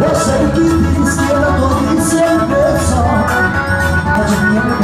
Você que diz que eu tô dizendo que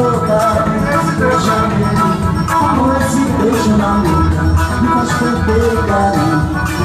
Esse eu chamei Amor, esse beijo na boca Me faz perder caminho